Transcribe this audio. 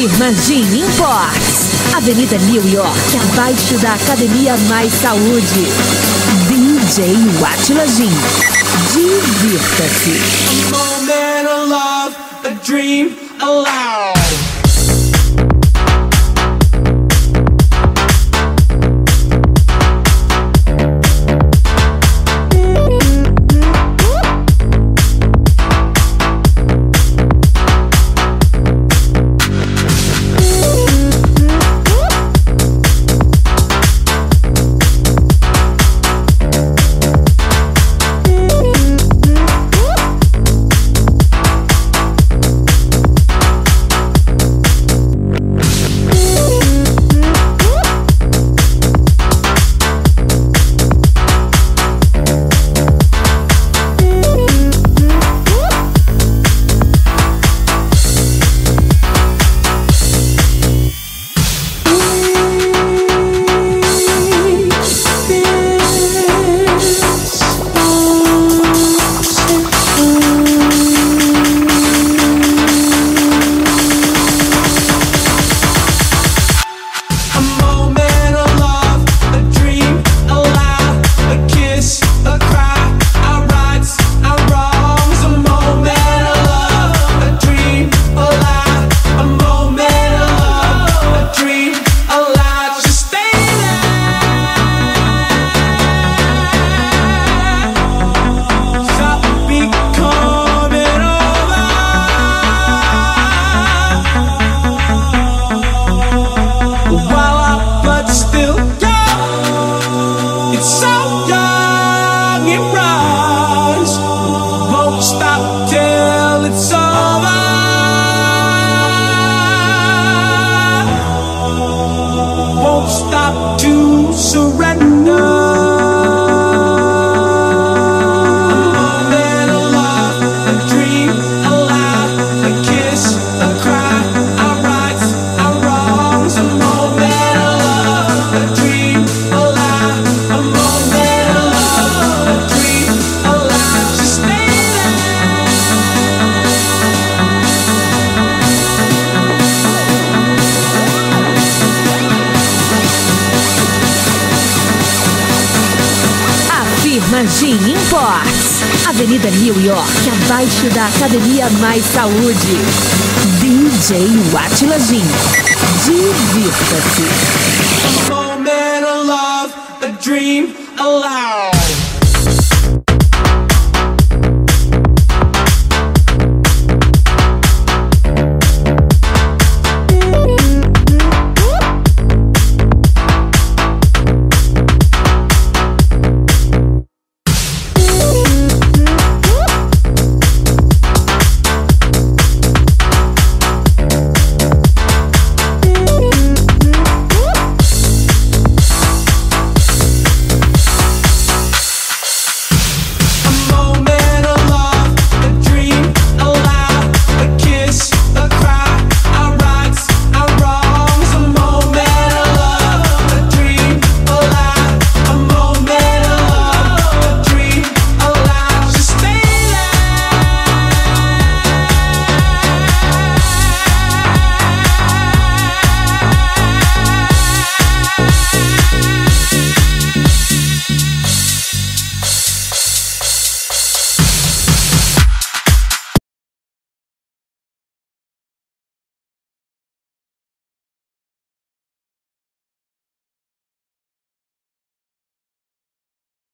Firma Gin Imports. Avenida New York, abaixo da Academia Mais Saúde. DJ Watila Gin. Divirta-se. A moment love, a dream. Stop to surrender. A Firma Gin Imports. Avenida New York, abaixo da Academia Mais Saúde. DJ Watila Gin. Divirta-se. A moment love, a dream.